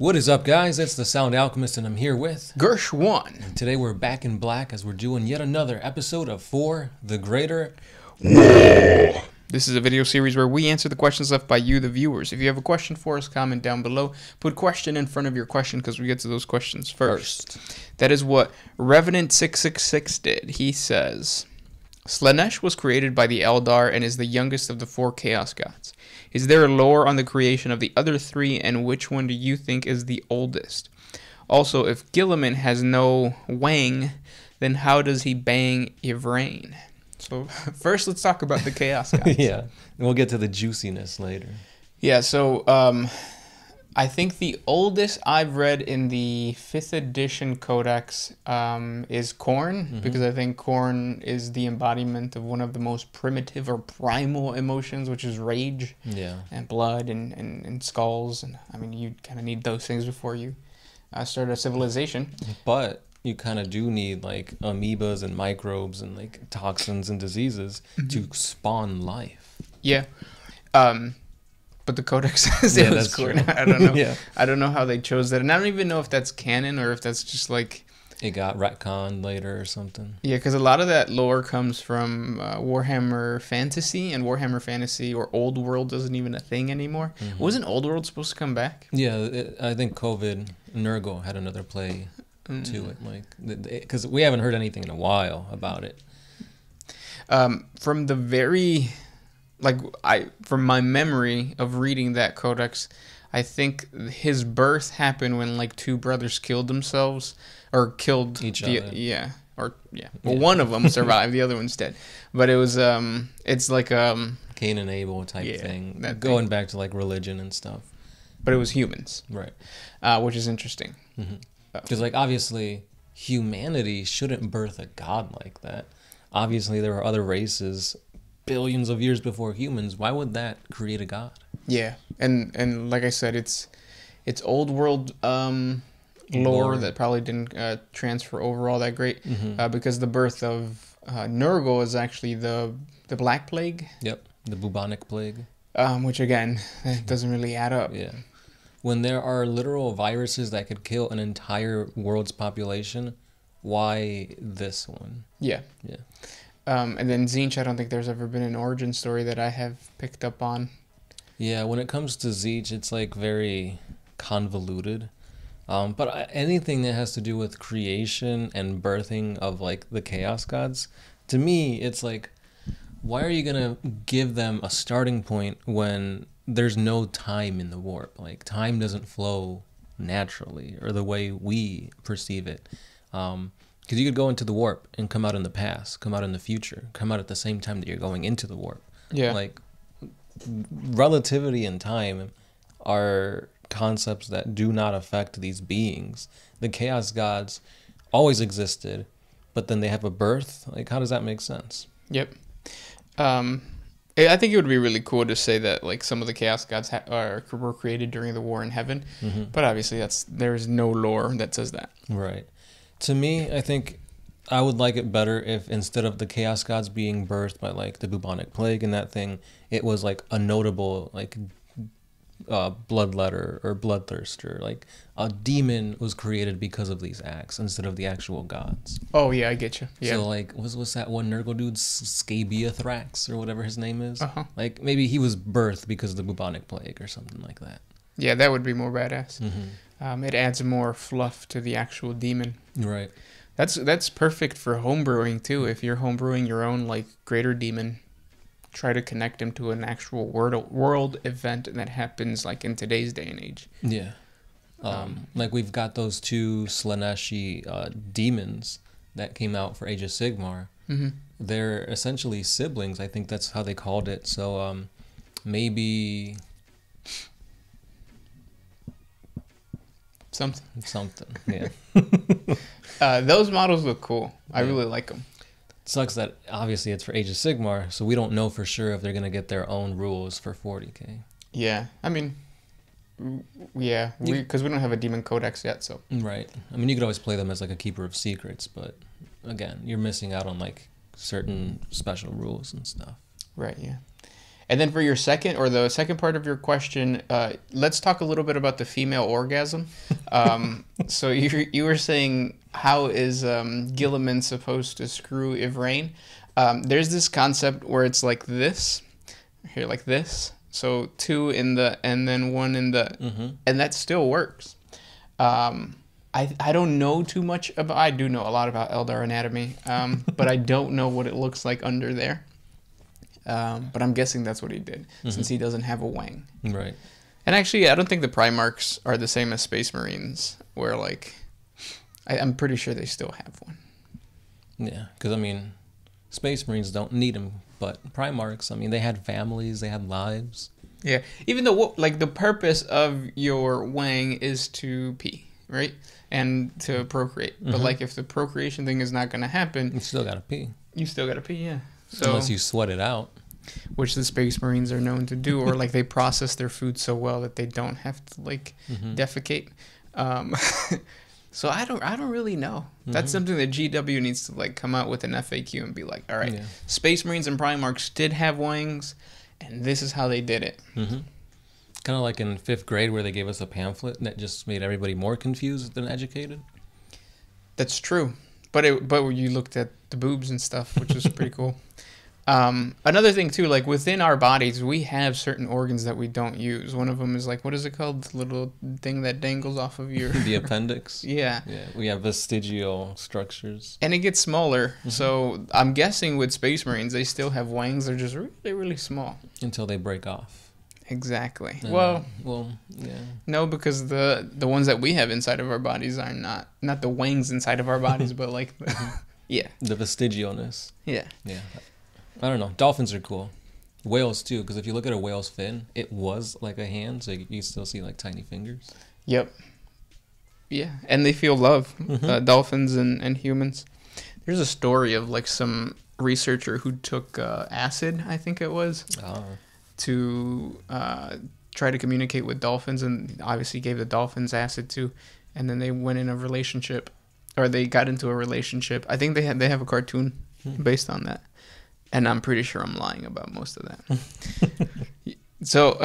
What is up, guys? It's the Sound Alchemist, and I'm here with. Gersh one. Today we're back in black as we're doing yet another episode of For the Greater. This is a video series where we answer the questions left by you, the viewers. If you have a question for us, comment down below. Put question in front of your question because we get to those questions first. That is what Revenant666 did. He says Slaanesh was created by the Eldar and is the youngest of the four Chaos Gods. Is there a lore on the creation of the other three, and which one do you think is the oldest? Also, if Guilliman has no wang, then how does he bang Yvraine? So first, let's talk about the Chaos Gods. yeah, and we'll get to the juiciness later. Yeah, so um, I think the oldest I've read in the fifth edition codex um, is Khorne, because I think Khorne is the embodiment of one of the most primitive or primal emotions, which is rage Yeah. and blood and, and, and skulls. And I mean, you kind of need those things before you uh, start a civilization. But you kind of do need like amoebas and microbes and like toxins and diseases to spawn life. Yeah. Um, but the codex says Yeah, it was that's Khorne. I don't know. Yeah. I don't know how they chose that. And I don't even know if that's canon or if that's just like. It got retconned later or something. Yeah, because a lot of that lore comes from uh, Warhammer Fantasy, and Warhammer Fantasy or Old World isn't even a thing anymore. Mm-hmm. Wasn't Old World supposed to come back? Yeah, it, I think COVID, Nurgle had another play Mm. to it, like because we haven't heard anything in a while about it. Um, from the very, like I, from my memory of reading that codex, I think his birth happened when like two brothers killed themselves or killed Each the, other. Yeah, or yeah. Well, Yeah. one of them survived, the other one's dead. But it was um, it's like um, Cain and Abel type Yeah, thing, that going back to like religion and stuff, but it was humans, right? uh, which is interesting. Because like obviously humanity shouldn't birth a god like that. Obviously there are other races billions of years before humans. Why would that create a god? Yeah, and and like I said, it's it's old world um, lore, Lore. that probably didn't uh, transfer over all that great Mm-hmm. uh, because the birth of uh, Nurgle is actually the the Black Plague, Yep, the bubonic plague. um, which again doesn't really add up. Yeah. When there are literal viruses that could kill an entire world's population, why this one? Yeah. Yeah. Um, and then Tzeentch, I don't think there's ever been an origin story that I have picked up on. Yeah, when it comes to Tzeentch, it's like very convoluted. Um, but anything that has to do with creation and birthing of like the chaos gods, to me, it's like, why are you gonna give them a starting point when there's no time in the warp? Like time doesn't flow naturally or the way we perceive it. Um, because you could go into the warp and come out in the past, come out in the future, come out at the same time that you're going into the warp. Yeah. Like relativity and time are concepts that do not affect these beings. The chaos gods always existed, but then they have a birth. Like, how does that make sense? Yep. Um, I think it would be really cool to say that like some of the chaos gods ha- are were created during the war in heaven, but obviously that's there is no lore that says that. Right. To me, I think I would like it better if instead of the chaos gods being birthed by like the bubonic plague and that thing, it was like a notable like uh, bloodletter or bloodthirster. Like a demon was created because of these acts instead of the actual gods. Oh yeah, I get you. Yeah. So like, what's what's that one Nurgle dude, S- Scabeiathrax or whatever his name is? Uh-huh. Like maybe he was birthed because of the bubonic plague or something like that. yeah, that would be more badass. Mm-hmm. Um, it adds more fluff to the actual demon. Right. That's that's perfect for homebrewing too. If you're homebrewing your own like greater demon, try to connect him to an actual world world event that happens like in today's day and age. Yeah. Um, like we've got those two Slaaneshi uh, demons that came out for Age of Sigmar. Mm-hmm. They're essentially siblings. I think that's how they called it. So um, maybe Something. something. Yeah. Uh, those models look cool. I Yeah. really like them. Sucks that obviously it's for Age of Sigmar, so we don't know for sure if they're gonna get their own rules for 40k. Yeah, I mean, yeah, because we, don't have a demon codex yet, so Right. I mean, you could always play them as like a keeper of secrets, but again, you're missing out on like certain special rules and stuff. right, yeah. And then for your second or the second part of your question, uh, let's talk a little bit about the female orgasm. Um, so you you were saying how is um, Guilliman supposed to screw Yvraine? Um, there's this concept where it's like this, here like this. So two in the and then one in the, Mm-hmm. and that still works. Um, I I don't know too much about. I do know a lot about Eldar anatomy, um, but I don't know what it looks like under there. Um, but I'm guessing that's what he did, since he doesn't have a wang. Right. And actually, I don't think the Primarchs are the same as Space Marines, where like, I, I'm pretty sure they still have one. Yeah, because I mean, Space Marines don't need them, but Primarchs, I mean, they had families, they had lives. Yeah, even though like the purpose of your wang is to pee, right, and to procreate. But like, if the procreation thing is not gonna happen, You still gotta pee, you still gotta pee. Yeah. So unless you sweat it out. which the Space Marines are known to do, or like they process their food so well that they don't have to like Mhm. defecate. Um, so I don't, I don't really know. That's something that GW needs to like come out with an FAQ and be like, all right, Yeah. Space Marines and Primarchs did have wings, and this is how they did it. Mm-hmm. Kind of like in fifth grade where they gave us a pamphlet that just made everybody more confused than educated. That's true. But it, but you looked at the boobs and stuff, which was pretty cool. Um, another thing too, like within our bodies, we have certain organs that we don't use. One of them is like, what is it called? The little thing that dangles off of your. the appendix. yeah. Yeah, we have vestigial structures. And it gets smaller. So I'm guessing with Space Marines, they still have wings. They're just really, really small. until they break off. Exactly. Well, well, yeah. no, because the the ones that we have inside of our bodies are not not the wings inside of our bodies, but like, the, yeah, The vestigialness. yeah. Yeah. I don't know. Dolphins are cool. Whales too, because if you look at a whale's fin, it was like a hand, so you you still see like tiny fingers. Yep. Yeah, and they feel love, uh, dolphins and, and humans. There's a story of like some researcher who took uh, acid, I think it was, Oh. to uh, try to communicate with dolphins, and obviously gave the dolphins acid too, and then they went in a relationship, or they got into a relationship. I think they had they have a cartoon based on that, and I'm pretty sure I'm lying about most of that. so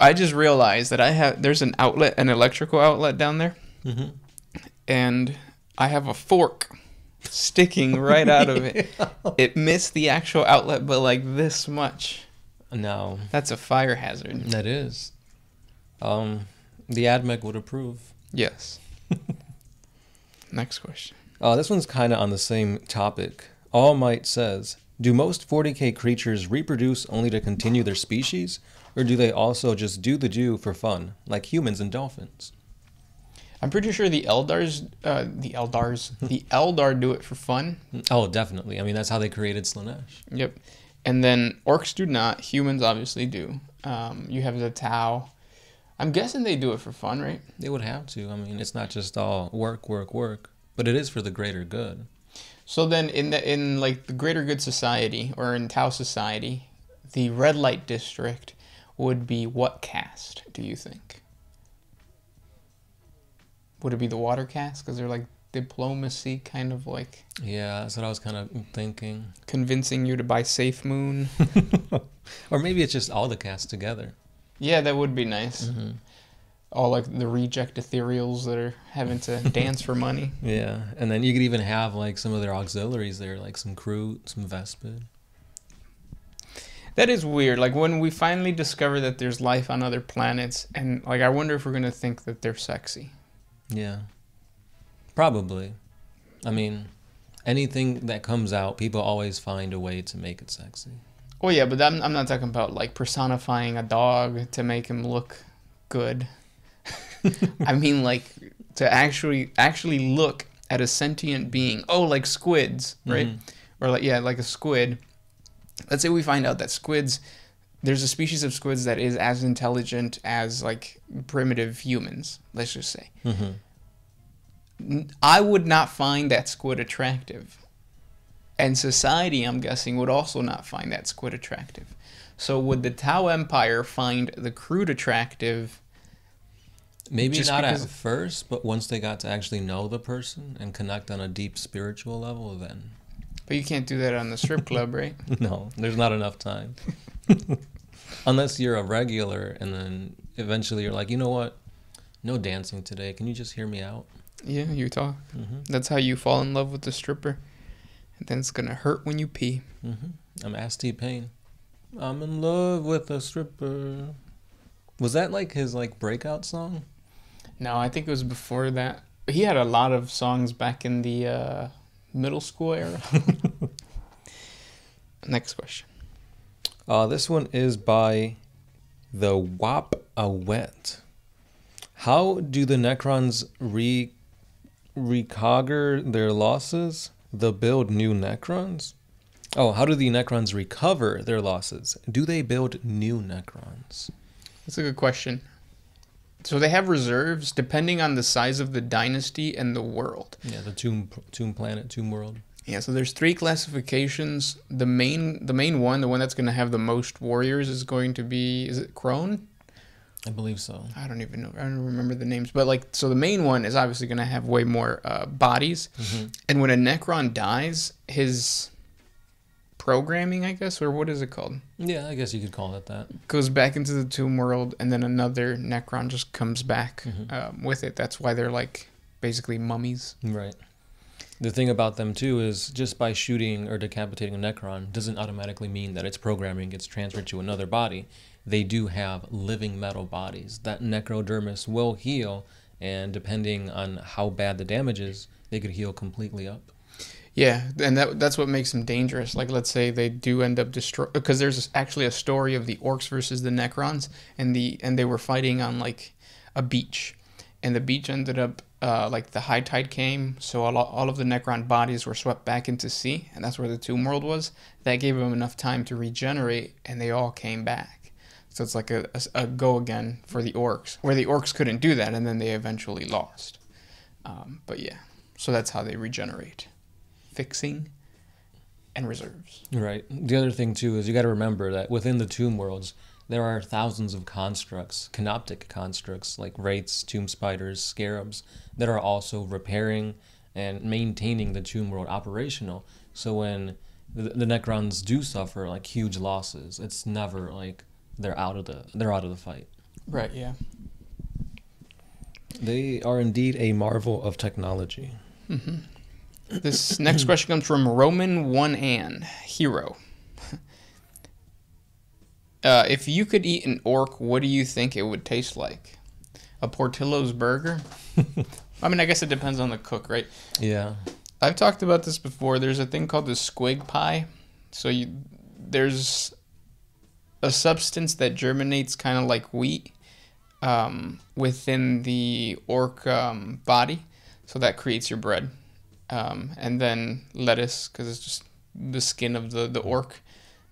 I just realized that I have there's an outlet, an electrical outlet down there, hmm and I have a fork sticking right out of it. It missed the actual outlet, but like this much. No, That's a fire hazard. that is. Um, the AdMech would approve. Yes. Next question. Uh, this one's kind of on the same topic. All Might says, "Do most 40k creatures reproduce only to continue their species, or do they also just do the do for fun, like humans and dolphins?" I'm pretty sure the Eldars, uh, the Eldars, the Eldar do it for fun. Oh, definitely. I mean, that's how they created Slaanesh. Yep. And then orcs do not. Humans obviously do. Um, you have the Tau. I'm guessing they do it for fun, right? They would have to. I mean, it's not just all work, work, work, but it is for the greater good. So then, in the in like the greater good society or in Tau society, the red light district would be what caste? Do you think? Would it be the water caste? Because they're like diplomacy, kind of like Yeah, that's what I was kind of thinking. convincing you to buy Safe Moon. Or maybe it's just all the cast together. yeah, that would be nice. hmm All like the reject ethereals that are having to dance for money. Yeah, and then you could even have like some of their auxiliaries there, like some Kroot, some Vespid. That is weird. Like when we finally discover that there's life on other planets, and like I wonder if we're gonna think that they're sexy. Yeah, probably. I mean, anything that comes out, people always find a way to make it sexy. Oh yeah, but I'm I'm not talking about like personifying a dog to make him look good. I mean like to actually actually look at a sentient being. Oh, like squids, right? Mhm. Or like yeah, like a squid. Let's say we find out that squids there's a species of squids that is as intelligent as like primitive humans, let's just say. hmm N- I would not find that squid attractive. And society, I'm guessing, would also not find that squid attractive. So would the Tau Empire find the Kroot attractive? Maybe Just not at first, but once they got to actually know the person and connect on a deep spiritual level, then But you can't do that on the strip club, right? no, there's not enough time. Unless you're a regular, and then eventually you're like, you know what? No dancing today. Can you just hear me out? Yeah, you talk. Mm-hmm. That's how you fall in love with the stripper. And then it's gonna hurt when you pee. Mm-hmm. I'm Ass T Pain. I'm in love with a stripper. Was that like his like breakout song? No, I think it was before that. He had a lot of songs back in the uh, middle school era. Next question. Uh, this one is by the Wap Awet. How do the Necrons re recover their losses? The build new Necrons? Oh, how do the Necrons recover their losses? Do they build new Necrons? That's a good question. So they have reserves depending on the size of the dynasty and the world. Yeah, the Tomb Tomb Planet, Tomb World. Yeah, so there's three classifications. The main the main one, the one that's going to have the most warriors is going to be is it Crone? I believe so. I don't even know. I don't remember the names. But like so the main one is obviously going to have way more uh, bodies. Mm-hmm. And when a Necron dies, his programming, I guess, or what is it called? Yeah, I guess you could call it that. Goes back into the tomb world, and then another Necron just comes back Mhm. um, with it. That's why they're like basically mummies. Right. The thing about them too is just by shooting or decapitating a Necron doesn't automatically mean that its programming gets transferred to another body. They do have living metal bodies. That necrodermis will heal, and depending on how bad the damage is, they could heal completely up. Yeah, and that that's what makes them dangerous. Like, let's say they do end up destroy because there's actually a story of the orcs versus the Necrons, and the and they were fighting on like a beach, and the beach ended up uh, like the high tide came, so all all of the Necron bodies were swept back into sea, and that's where the Tomb World was. That gave them enough time to regenerate, and they all came back. So it's like a, a, a go again for the orcs, where the orcs couldn't do that, and then they eventually lost. Um, but yeah, so that's how they regenerate fixing, and reserves. Right. The other thing too is you got to remember that within the tomb worlds, there are thousands of constructs, Canoptek constructs like wraiths, tomb spiders, scarabs that are also repairing and maintaining the tomb world operational. So when the, the Necrons do suffer like huge losses, it's never like they're out of the they're out of the fight. Right. Yeah. They are indeed a marvel of technology. Mm-hmm. This next question comes from Roman One An Hero. Uh, if you could eat an orc, what do you think it would taste like? A Portillo's burger? I mean, I guess it depends on the cook, right? Yeah. I've talked about this before. There's a thing called the squig pie. So you there's a substance that germinates kind of like wheat um, within the orc um, body. So that creates your bread. Um, and then lettuce, because it's just the skin of the, the orc.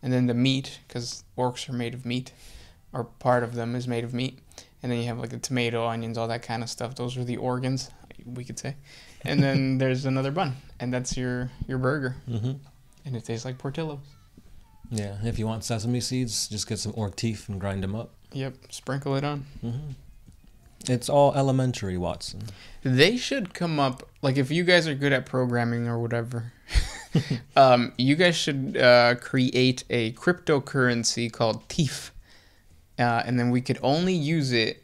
And then the meat, because orcs are made of meat, or part of them is made of meat. And then you have like the tomato, onions, all that kind of stuff. Those are the organs, we could say. And then there's another bun, and that's your your burger, hmm and it tastes like Portillo's. Yeah. If you want sesame seeds, just get some orc teeth and grind them up. Yep, sprinkle it on. hmm It's all elementary, Watson. They should come up like if you guys are good at programming or whatever. um, you guys should uh, create a cryptocurrency called TIF, uh, and then we could only use it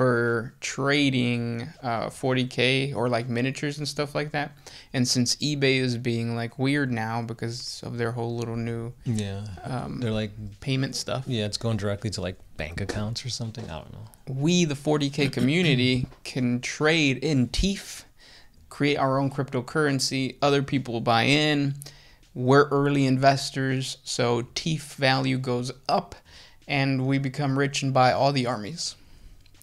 for trading uh, 40k or like miniatures and stuff like that. And since eBay is being like weird now because of their whole little new Yeah. um, They're like, payment stuff, yeah, it's going directly to like bank accounts or something. I don't know. we, the 40k community, can trade in TIF, create our own cryptocurrency. Other people buy in. We're early investors, so TIF value goes up, and we become rich and buy all the armies.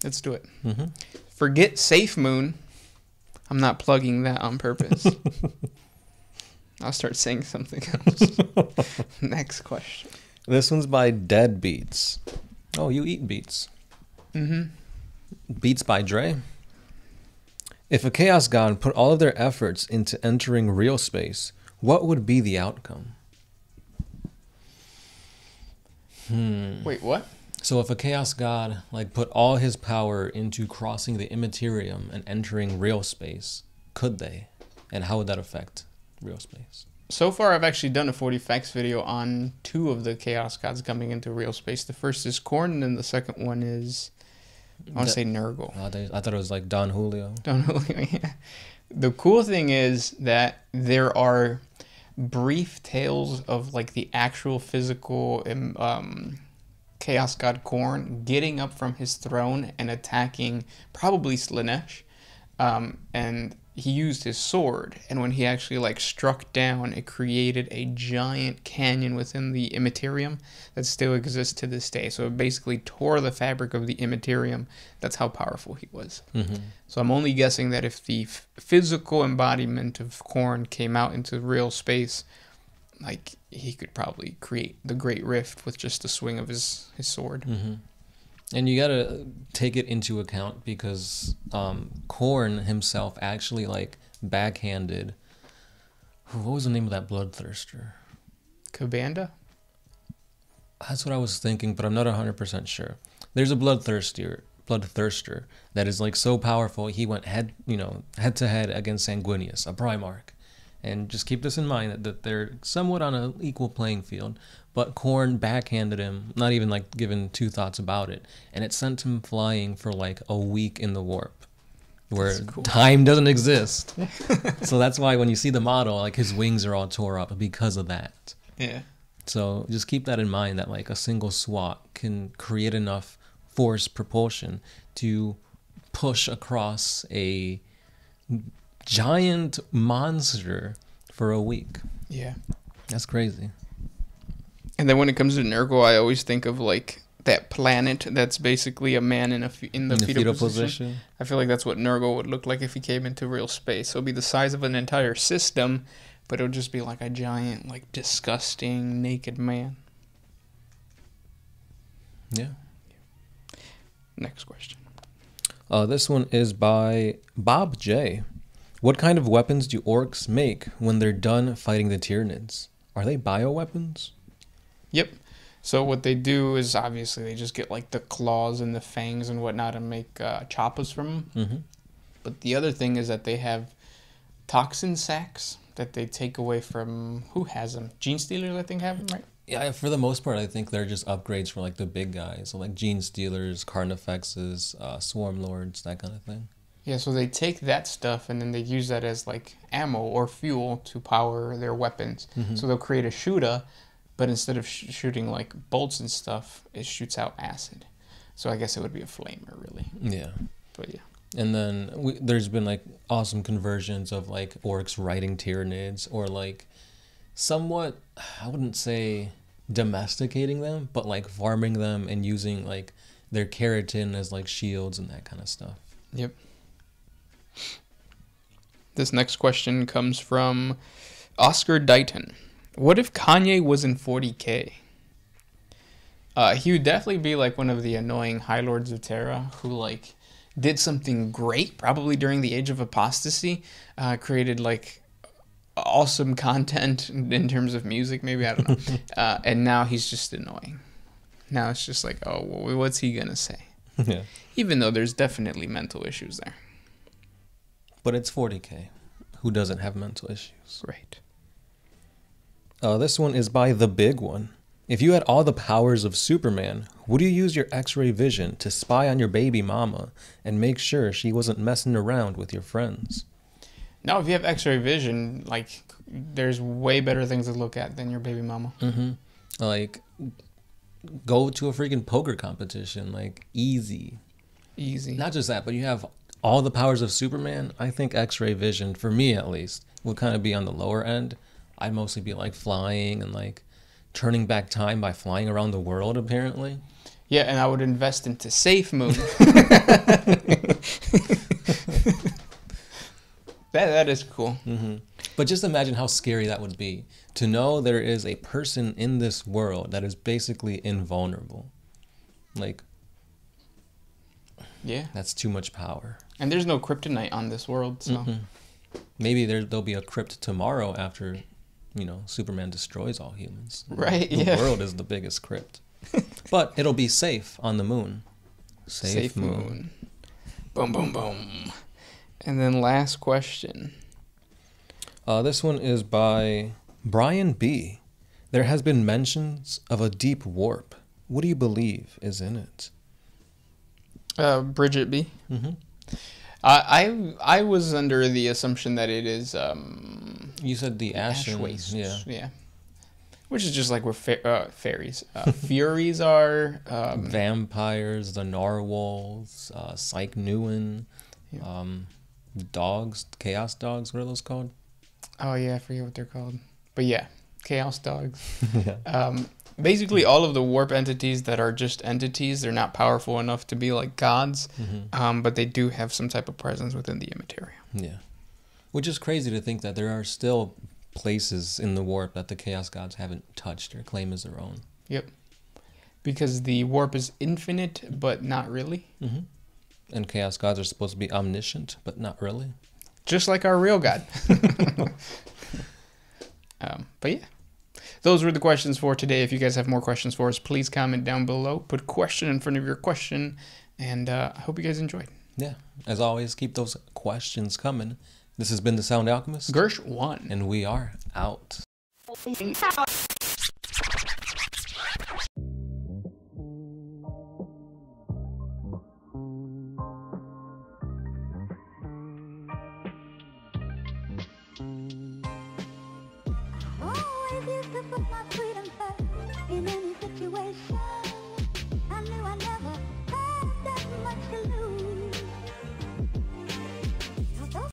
Let's do it. hmm Forget Safe Moon. I'm not plugging that on purpose. I'll start saying something else. Next question. This one's by Dead Beats. Oh, you eat beats. Mm-hmm. Beats by Dre. If a Chaos God put all of their efforts into entering real space, what would be the outcome? Hmm. Wait, what? So if a Chaos God like put all his power into crossing the immaterium and entering real space, could they? And how would that affect real space? so far I've actually done a 40 facts video on two of the Chaos Gods coming into real space. The first is Khorne, and then the second one is I want to say Nurgle. Oh, I thought it was like Don Julio. Don't know. yeah. The cool thing is that there are brief tales of like the actual physical um, Chaos God Khorne getting up from his throne and attacking probably Slaanesh. Um, and he used his sword, and when he actually like struck down, it created a giant canyon within the Immaterium that still exists to this day. So it basically tore the fabric of the Immaterium. That's how powerful he was. hmm So I'm only guessing that if the f- physical embodiment of Khorne came out into real space, like he could probably create the Great Rift with just the swing of his his sword. hmm And you gotta take it into account because um, Khorne himself actually like backhanded. What was the name of that bloodthirster? Ka'Bandha? That's what I was thinking, but I'm not 100% sure. There's a bloodthirster, bloodthirster that is like so powerful. He went head, you know, head to head against Sanguinius, a Primarch. And just keep this in mind that, that they're somewhat on an equal playing field. But Khorne backhanded him, not even like given two thoughts about it, and it sent him flying for like a week in the warp, where cool. time doesn't exist. so that's why when you see the model, like his wings are all tore up because of that. Yeah. So just keep that in mind that like a single SWAT can create enough force propulsion to push across a giant monster for a week. Yeah. That's crazy. And then when it comes to Nurgle, I always think of like that planet that's basically a man in a fe- in the, In the fetal, fetal position. position. I feel like that's what Nurgle would look like if he came into real space. It'll be the size of an entire system, but it'll just be like a giant, like disgusting, naked man. Yeah. Next question. Uh, this one is by Bob J. What kind of weapons do orcs make when they're done fighting the Tyranids? Are they bioweapons? Yep. So what they do is obviously they just get like the claws and the fangs and whatnot and make uh, choppas from them. Mm-hmm. But the other thing is that they have toxin sacks that they take away from who has them? Gene stealers, I think, have them, right? Yeah, for the most part, I think they're just upgrades for like the big guys, so like Gene Stealers, Carnifexes, uh, Swarm Lords, that kind of thing. Yeah, so they take that stuff and then they use that as like ammo or fuel to power their weapons. Mhm. So they'll create a shooter, but instead of sh- shooting like bolts and stuff, it shoots out acid. So I guess it would be a flamer, really. Yeah. But yeah. And then we, there's been like awesome conversions of like orcs riding Tyranids or like somewhat, I wouldn't say domesticating them, but like farming them and using like their keratin as like shields and that kind of stuff. Yep. This next question comes from Oscar Dighton. What if Kanye was in 40K? Uh, he would definitely be like one of the annoying High Lords of Terra who like did something great, probably during the Age of Apostasy, uh, created like awesome content in terms of music, maybe I don't know, uh, and now he's just annoying. Now it's just like, oh, well, what's he gonna say? yeah. Even though there's definitely mental issues there. But it's 40k. Who doesn't have mental issues? Right. Uh, this one is by the big one. If you had all the powers of Superman, would you use your X-ray vision to spy on your baby mama and make sure she wasn't messing around with your friends? Now, if you have X-ray vision, like there's way better things to look at than your baby mama. Mm-hmm. Like, go to a freaking poker competition, like easy. Easy. Not just that, but you have all the powers of Superman. I think X-ray vision, for me at least, would kind of be on the lower end. I'd mostly be like flying and like turning back time by flying around the world. Apparently. yeah, and I would invest into Safe Moon. that that is cool. hmm But just imagine how scary that would be to know there is a person in this world that is basically invulnerable. Like Yeah, that's too much power. And there's no kryptonite on this world, so Mhm. Maybe there there'll be a crypt tomorrow after, you know, Superman destroys all humans. Right, The yeah. world is the biggest crypt. but it'll be safe on the moon. Safe, moon. Boom, boom, boom. And then last question. Uh, this one is by Brian B. There has been mentions of a deep warp. What do you believe is in it? Uh, Bridget B. Mm-hmm. I I I was under the assumption that it is um, You said the ash, ash wastes. Yeah. yeah. Which is just like where fa- uh, fairies, uh, furies are. Um, Vampires, the narwhals, uh, Psychneuein, Yeah. um, dogs, chaos dogs. What are those called? oh yeah, I forget what they're called. But yeah, chaos dogs. yeah. Um, basically, all of the warp entities that are just entities, they're not powerful enough to be like gods, Mm-hmm. um, but they do have some type of presence within the immaterial. Yeah. Which is crazy to think that there are still places in the warp that the chaos gods haven't touched or claim as their own. Yep. Because the warp is infinite, but not really. Mm-hmm. And chaos gods are supposed to be omniscient, but not really. Just like our real God. um, but yeah. Those were the questions for today. If you guys have more questions for us, please comment down below. Put question in front of your question. And uh, I hope you guys enjoyed. Yeah. As always, keep those questions coming. This has been the Sound Alchemist, Gersh won. and we are out.